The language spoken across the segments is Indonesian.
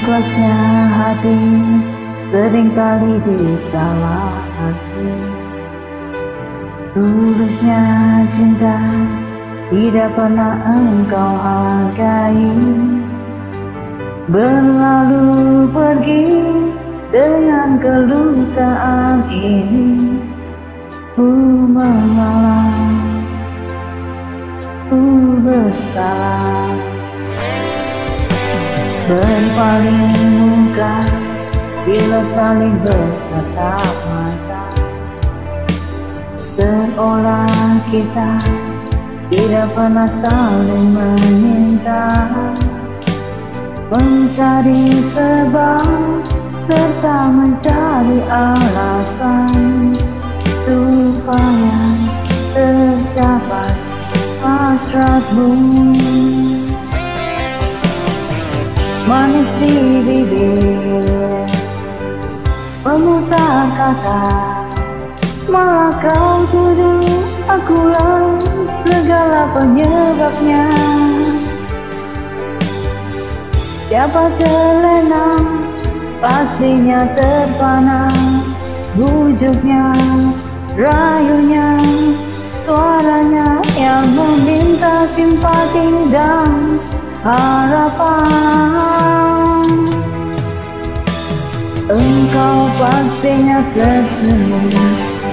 Ikhlasnya hati sering kali disalahi Tulusnya cinta tidak pernah engkau hargai. Berlalu pergi dengan kelukaan ini Ku mengalah, ku bersalah Berpaling muka bila saling bertatap mata Seolah kita tidak pernah saling meminta Mencari sebab serta mencari alasan Supaya tercapai hasratmu Manis di bibir Memutar kata Malah kau tuduh akulah segala penyebabnya Siapa terlena pastinya terpana Bujuknya, rayunya, suaranya yang meminta simpati dan harapan. Engkau pastinya tersenyum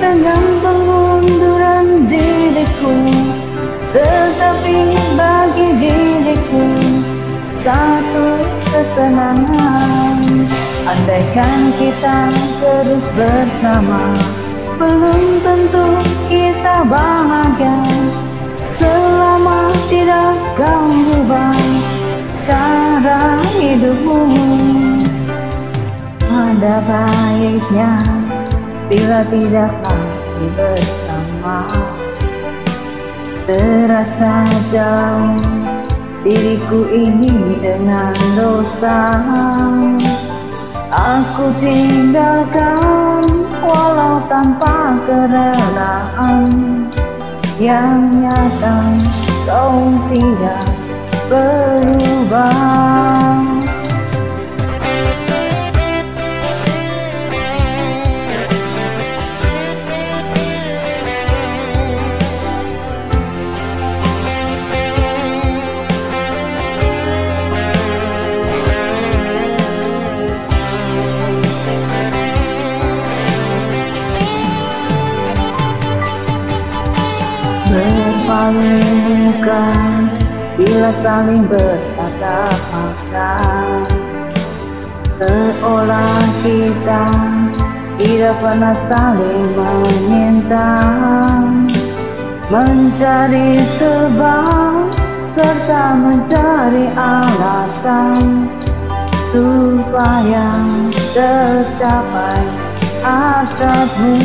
dengan pengunduran diriku. Tetapi bagi diriku satu kesenangan. Andaikan kita terus bersama Belum tentu kita bahagia. Selama tidak kau ubah cara hidupmu. Ada baiknya bila tidak lagi bersama. Terasa jauh diriku ini dengan dosa. Aku tinggalkan walau tanpa kerelaan. Yang nyata kau tidak berubah berpaling bila saling bertatap mata seolah kita tidak pernah saling meminta. Mencari sebab serta mencari alasan supaya tercapai hasratmu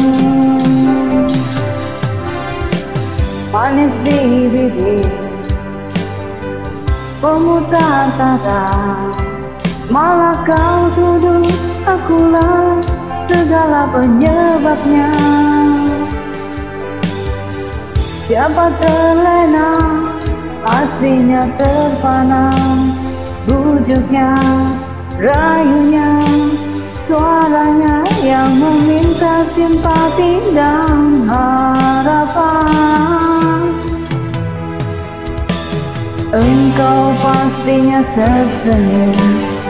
manis di bibir Kata Malah kau tuduh akulah segala penyebabnya. Siapa terlena pastinya terpana Bujuknya, rayunya, suaranya yang meminta simpati dan harapan Engkau pastinya tersenyum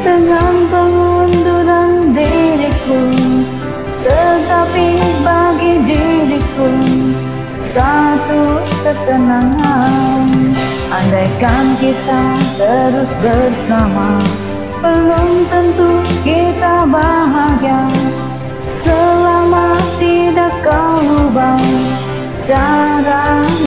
dengan pengunduran diriku. Tetapi bagi diriku satu ketenangan. Andaikan kita terus bersama Belum tentu kita bahagia. Selama tidak kau ubah